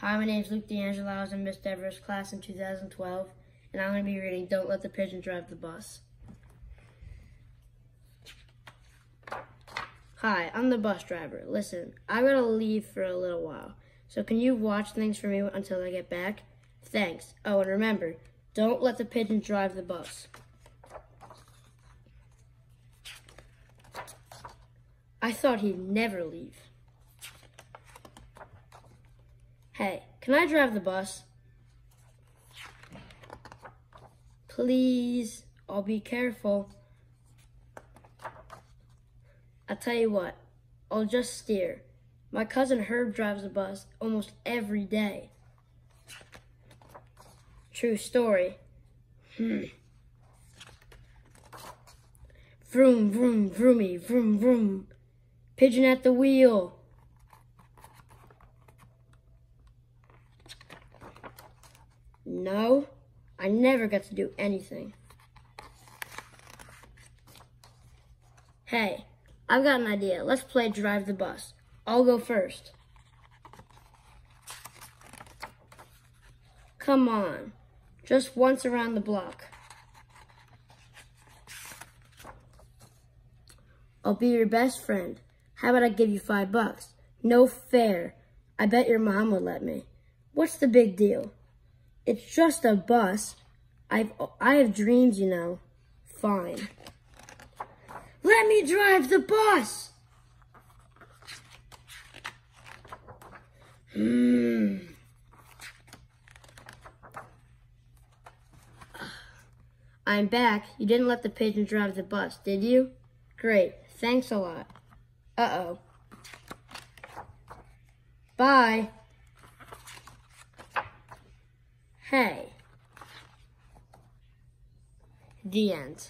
Hi, my name is Luke D'Angelo. I was in Miss Devereux's class in 2012, and I'm going to be reading Don't Let the Pigeon Drive the Bus. Hi, I'm the bus driver. Listen, I gotta leave for a little while, so can you watch things for me until I get back? Thanks. Oh, and remember, don't let the pigeon drive the bus. I thought he'd never leave. Hey, can I drive the bus? Please, I'll be careful. I'll tell you what, I'll just steer. My cousin Herb drives the bus almost every day. True story. Hmm. Vroom, vroom, vroomy, vroom, vroom. Pigeon at the wheel. No, I never got to do anything. Hey, I've got an idea. Let's play drive the bus. I'll go first. Come on, just once around the block. I'll be your best friend. How about I give you five bucks? No fair. I bet your mom would let me. What's the big deal? It's just a bus. I've, I have dreams, you know. Fine. Let me drive the bus! Hmm. I'm back. You didn't let the pigeon drive the bus, did you? Great. Thanks a lot. Uh-oh. Bye. Hey. The end.